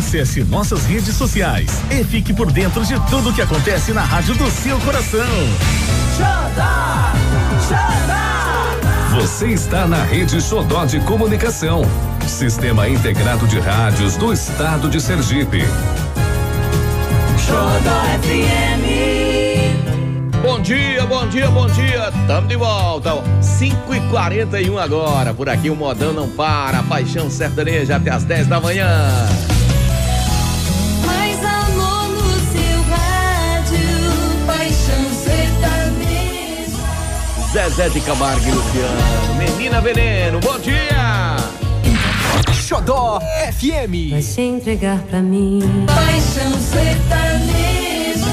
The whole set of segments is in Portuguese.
Acesse nossas redes sociais e fique por dentro de tudo que acontece na rádio do seu coração. Xodó, Xodó. Você está na rede Xodó de Comunicação. Sistema Integrado de Rádios do Estado de Sergipe. Xodó FM. Bom dia, bom dia, bom dia. Tamo de volta. 5 e 41 agora. Por aqui o modão não para. Paixão sertaneja até as 10 da manhã. Mais amor no seu rádio. Paixão sertaneja. Zezé de Camargo e Luciano. Menina Veneno, bom dia. Xodó FM. Vai se entregar pra mim. Paixão sertaneja.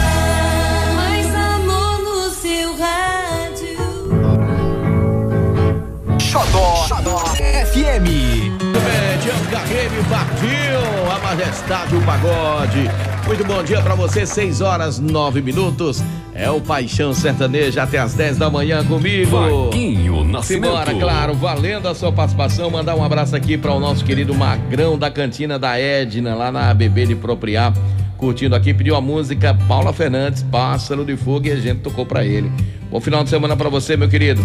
Mais amor no seu rádio. Xodó, Xodó FM. Tiago Carreiro partiu. A majestade, o pagode. Muito bom dia pra você, 6 horas 9 minutos. É o Paixão Sertaneja até as 10 da manhã comigo. Vaguinho Nascimento. Simbora, claro, valendo a sua participação, mandar um abraço aqui para o nosso querido Magrão da cantina da Edna, lá na ABB de Propriar, curtindo aqui, pediu a música Paula Fernandes, Pássaro de Fogo, e a gente tocou para ele. Bom final de semana para você, meu querido.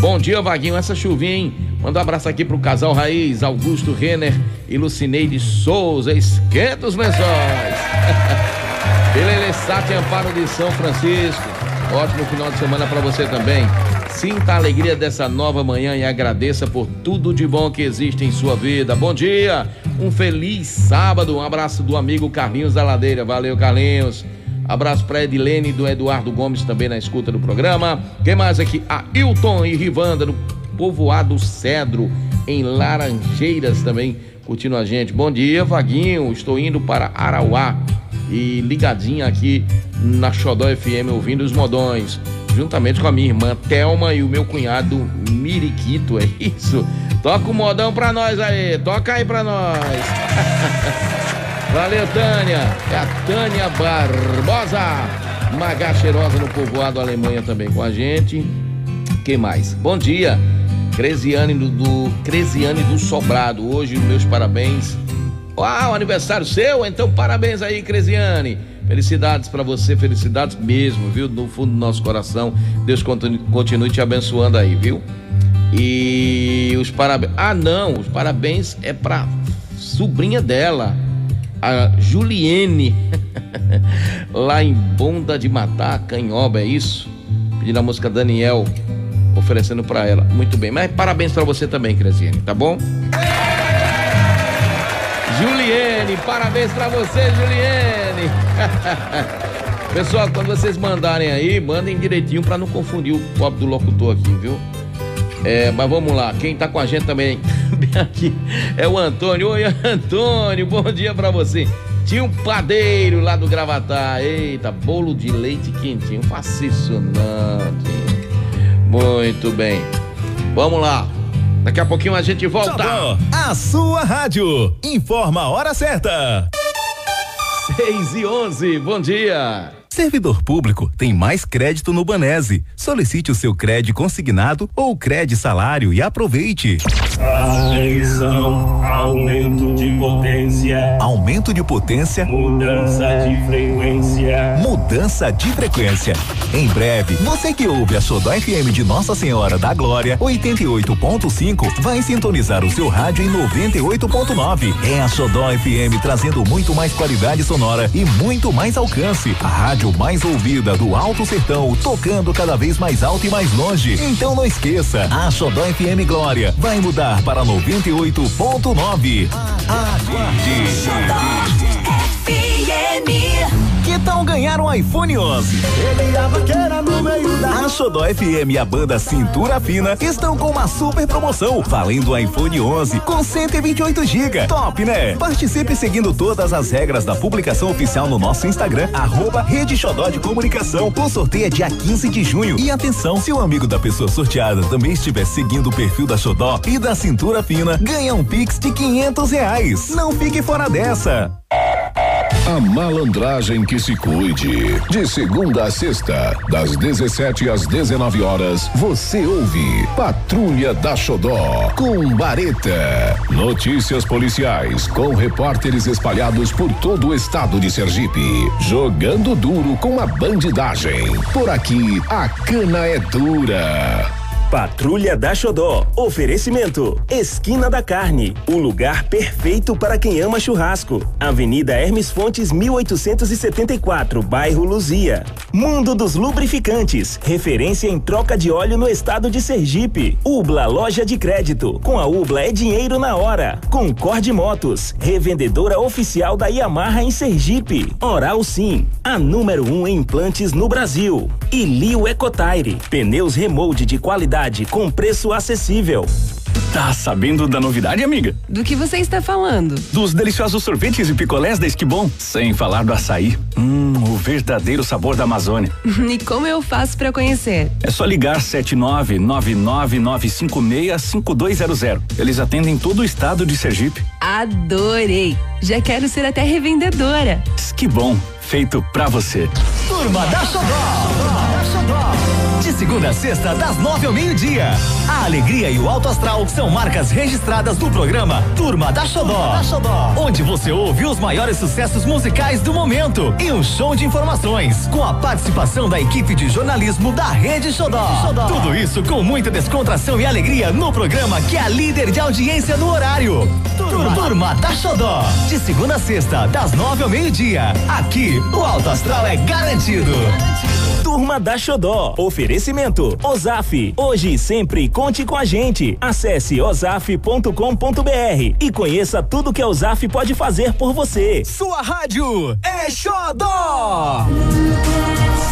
Bom dia, Vaguinho, essa chuvinha, hein? Manda um abraço aqui pro casal Raiz, Augusto Renner e Lucineide Souza, esquenta os lençóis. Pelele Sati Amparo de São Francisco. Ótimo final de semana para você também. Sinta a alegria dessa nova manhã e agradeça por tudo de bom que existe em sua vida. Bom dia, um feliz sábado. Um abraço do amigo Carlinhos da Ladeira. Valeu, Carlinhos. Abraço para Edilene e do Eduardo Gomes também na escuta do programa. Quem mais aqui? A Hilton e Rivanda do Povoado Cedro, em Laranjeiras também, curtindo a gente. Bom dia, Vaguinho. Estou indo para Arauá e ligadinha aqui na Xodó FM ouvindo os modões, juntamente com a minha irmã Telma e o meu cunhado Miriquito, é isso? Toca o modão pra nós aí, toca aí pra nós. Valeu, Tânia. É a Tânia Barbosa, Magá cheirosa no povoado Alemanha também com a gente. Quem mais? Bom dia, Cresiane do, do Cresiane do Sobrado. Hoje meus parabéns Uau, aniversário seu? Então parabéns aí, Cresiane. Felicidades para você, felicidades mesmo, viu? No fundo do nosso coração. Deus continue, te abençoando aí, viu? E os parabéns. Ah, não, os parabéns é pra sobrinha dela, a Juliene, lá em Bonda de Matar, Canhoba, é isso? Pedindo a música Daniel, oferecendo para ela. Muito bem, mas parabéns para você também, Cresiane, tá bom? Juliene, parabéns pra você, Juliene. Pessoal, quando vocês mandarem aí, mandem direitinho pra não confundir o copo do locutor aqui, viu? É, mas vamos lá, quem tá com a gente também aqui é o Antônio. Oi, Antônio, bom dia pra você. Tinha um padeiro lá do Gravatar. Eita, bolo de leite quentinho, faça isso não, tio. Muito bem. Vamos lá. Daqui a pouquinho a gente volta. A sua rádio. Informa a hora certa. 6 e 11, bom dia. Servidor público tem mais crédito no Banese. Solicite o seu crédito consignado ou crédito salário e aproveite. Atenção, aumento de potência, Aumento de potência, mudança de frequência. mudança de frequência. Em breve, você que ouve a Xodó FM de Nossa Senhora da Glória 88.5 vai sintonizar o seu rádio em 98.9. É a Xodó FM trazendo muito mais qualidade sonora e muito mais alcance. A rádio mais ouvida do Alto Sertão, tocando cada vez mais alto e mais longe. Então não esqueça, a Xodó FM Glória vai mudar para 98.9. Aguarde. Que tal ganhar um iPhone 11? Ele a vaqueira no meio da A Xodó FM e a banda Cintura Fina estão com uma super promoção, valendo o iPhone 11 com 128 GB. Top, né? Participe seguindo todas as regras da publicação oficial no nosso Instagram, arroba Rede Xodó de Comunicação. O sorteio é dia 15 de junho. E atenção, se o amigo da pessoa sorteada também estiver seguindo o perfil da Xodó e da Cintura Fina, ganha um Pix de 500 reais. Não fique fora dessa. A malandragem que se cuide. De segunda a sexta, das 17 às 19 horas, você ouve Patrulha da Xodó com Bareta. Notícias policiais com repórteres espalhados por todo o estado de Sergipe. Jogando duro com a bandidagem. Por aqui, a cana é dura. Patrulha da Xodó. Oferecimento. Esquina da Carne. O lugar perfeito para quem ama churrasco. Avenida Hermes Fontes, 1874, bairro Luzia. Mundo dos Lubrificantes. Referência em troca de óleo no estado de Sergipe. Ubla Loja de Crédito. Com a Ubla é dinheiro na hora. Concorde Motos. Revendedora oficial da Yamaha em Sergipe. Oral Sim. A número 1 um em implantes no Brasil. E Lio Ecotaire. Pneus remold de qualidade com preço acessível. Tá sabendo da novidade, amiga? Do que você está falando? Dos deliciosos sorvetes e picolés da Esquibom. Sem falar do açaí. Hum, o verdadeiro sabor da Amazônia. e como eu faço para conhecer? É só ligar 79999565200. Eles atendem todo o estado de Sergipe. Adorei! Já quero ser até revendedora. Esquibom, feito pra você. Turma da Xodó. De segunda a sexta, das nove ao meio-dia. A alegria e o alto astral são marcas registradas do programa Turma da Xodó. Onde você ouve os maiores sucessos musicais do momento e um show de informações com a participação da equipe de jornalismo da Rede Xodó. Tudo isso com muita descontração e alegria no programa que é a líder de audiência no horário. Turma, Turma da Xodó. De segunda a sexta, das nove ao meio-dia. Aqui, o alto astral é garantido. Turma da Xodó. Oferecimento. Ozaf. Hoje e sempre conte com a gente. Acesse ozaf.com.br e conheça tudo que a Ozaf pode fazer por você. Sua rádio é Xodó.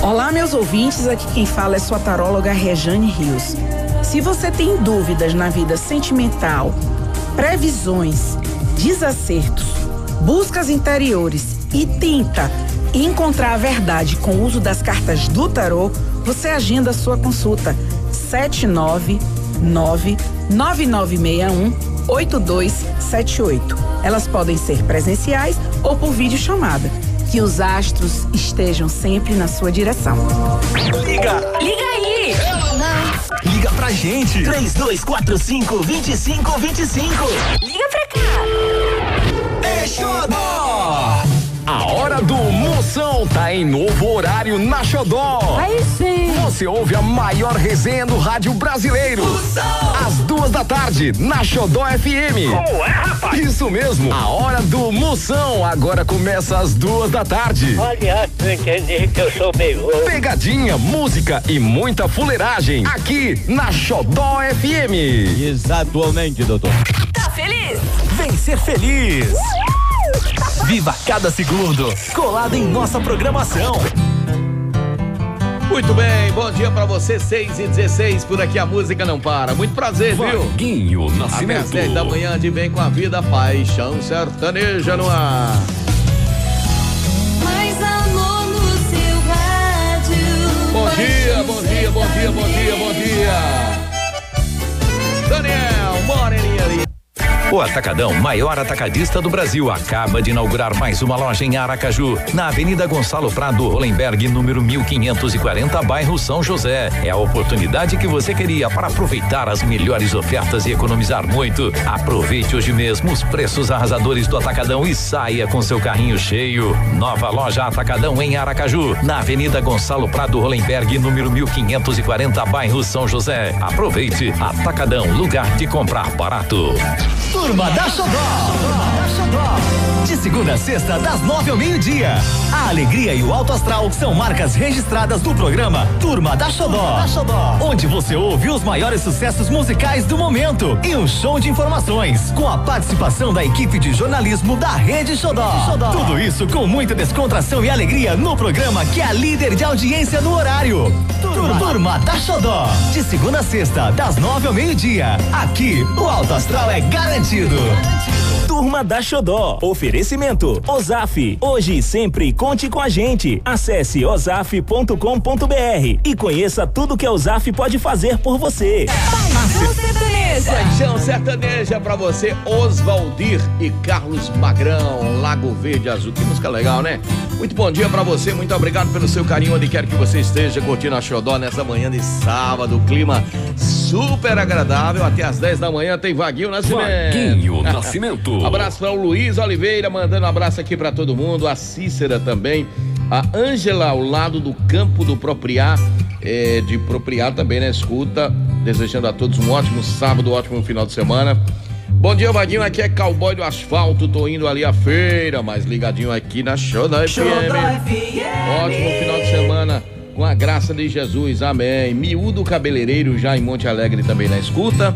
Olá, meus ouvintes. Aqui quem fala é sua taróloga Rejane Rios. Se você tem dúvidas na vida sentimental, previsões, desacertos, buscas interiores e tenta encontrar a verdade com o uso das cartas do tarô, você agenda sua consulta 79999618278. Elas podem ser presenciais ou por videochamada. Que os astros estejam sempre na sua direção. Liga! Liga aí! Liga pra gente! 3245 2525. Liga pra cá! É Xodó! A hora do Moção tá em novo horário na Xodó. Aí sim! Você ouve a maior resenha do rádio brasileiro. Às duas da tarde, na Xodó FM. Como é, rapaz? Isso mesmo, a hora do Moção agora começa às duas da tarde. Olha, tu entendi que eu sou meio. Pegadinha, música e muita fuleiragem aqui na Xodó FM. Exatamente, doutor. Tá feliz? Vem ser feliz! Viva cada segundo colado em nossa programação. Muito bem, bom dia pra você, 6 e 16 por aqui a música não para. Muito prazer, viu? Vaguinho Até às Nascimento. 10 da manhã de Bem com a Vida, paixão sertaneja no ar. Mais amor no seu rádio. Bom dia, bom dia, bom dia, bom dia, bom dia. O Atacadão, maior atacadista do Brasil, acaba de inaugurar mais uma loja em Aracaju, na Avenida Gonçalo Prado, Hollenberg, número 1540, bairro São José. É a oportunidade que você queria para aproveitar as melhores ofertas e economizar muito. Aproveite hoje mesmo os preços arrasadores do Atacadão e saia com seu carrinho cheio. Nova loja Atacadão em Aracaju, na Avenida Gonçalo Prado, Hollenberg, número 1540, bairro São José. Aproveite. Atacadão, lugar de comprar barato. Turma da De segunda a sexta, das nove ao meio-dia. A alegria e o alto astral são marcas registradas do programa Turma da Xodó. Onde você ouve os maiores sucessos musicais do momento e um show de informações com a participação da equipe de jornalismo da Rede Xodó. Tudo isso com muita descontração e alegria no programa que é a líder de audiência no horário. Turma, Turma da Xodó. De segunda a sexta, das nove ao meio-dia. Aqui, o alto astral é garantido. Turma da Xodó. Oferecimento. Ozaf. Hoje e sempre conte com a gente. Acesse ozaf.com.br e conheça tudo que a Ozaf pode fazer por você. Paixão sertaneja! Paixão sertaneja pra você, Osvaldir e Carlos Magrão, Lago Verde Azul. Que música legal, né? Muito bom dia pra você, muito obrigado pelo seu carinho onde quer que você esteja curtindo a Xodó nessa manhã de sábado. Clima super agradável. Até às 10 da manhã tem Vaguinho Nascimento. Vaguinho Nascimento. abraço para o Luiz Oliveira, mandando um abraço aqui pra todo mundo. A Cícera também. A Ângela, ao lado do campo do Propriar, é, de Propriar também na escuta. Desejando a todos um ótimo sábado, um ótimo final de semana. Bom dia, Vaguinho. Aqui é cowboy do asfalto. Tô indo ali à feira, mas ligadinho aqui na Show da FM. Ótimo final de semana. Com a graça de Jesus, amém. Miúdo Cabeleireiro, já em Monte Alegre também na escuta.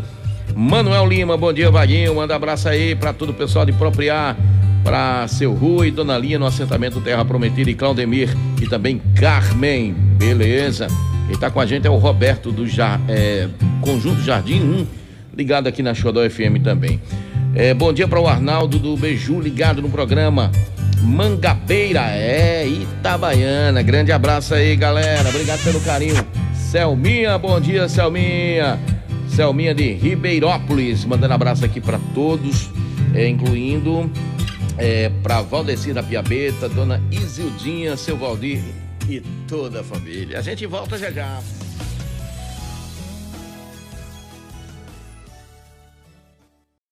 Manuel Lima, bom dia, Vaguinho. Manda abraço aí pra todo o pessoal de Propriar, pra seu Rui, Dona Lia no assentamento Terra Prometida e Claudemir e também Carmen. Beleza. Quem tá com a gente é o Roberto do Jar, é, Conjunto Jardim 1, ligado aqui na Xodó FM também. É, bom dia para o Arnaldo do Beiju, ligado no programa. Mangabeira, é, Itabaiana. Grande abraço aí, galera. Obrigado pelo carinho. Selminha, bom dia, Selminha. Selminha de Ribeirópolis, mandando abraço aqui para todos, é, incluindo é, para Valdecir da Piabeta, Dona Isildinha, seu Valdir e toda a família. A gente volta já já.